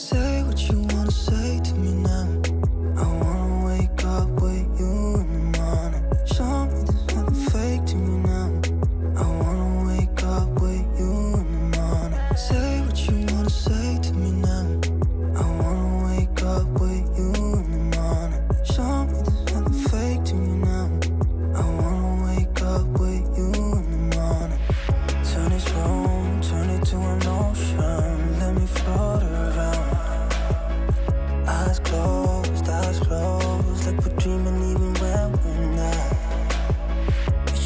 what you wanna say to me now. I wanna wake up with you in the morning. Show me nothing fake to me now. I wanna wake up with you in the morning. Say what you wanna say to me now. I wanna wake up with you in the morning. Show me nothing fake to me now. I wanna wake up with you in the morning. Turn this room, turn it to an ocean. Let me float around. Eyes closed, eyes closed, like we're dreaming even when we're not.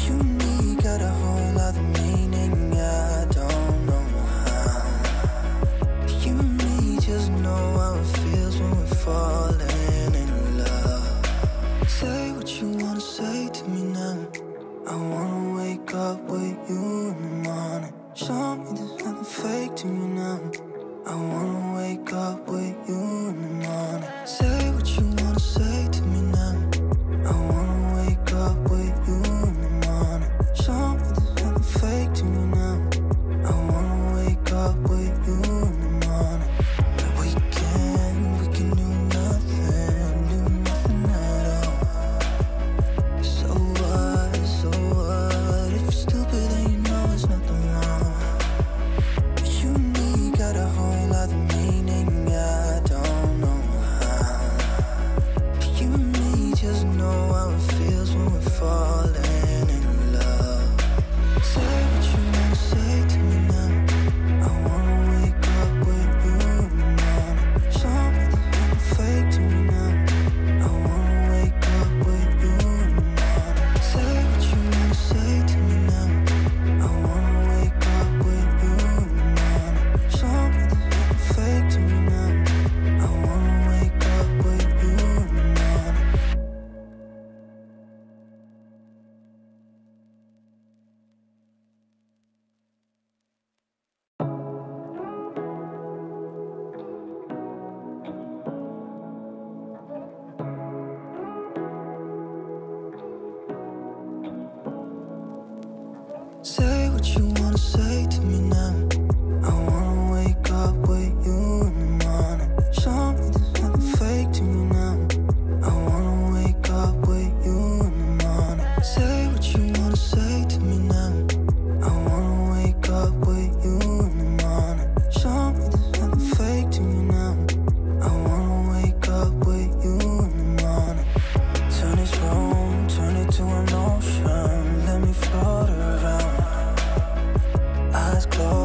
You and me got a whole other meaning, I don't know how. You and me just know how it feels when we're falling in love. Say what you wanna say to me now. I wanna wake up with you in the morning. Show me there's nothing fake to me now. I wanna wake up with you in the morning. Say what you wanna Say what you wanna say to me now. I wanna wake up with you in the morning. Show me nothing fake to me now. I wanna wake up with you in the morning. Say what you wanna say. close.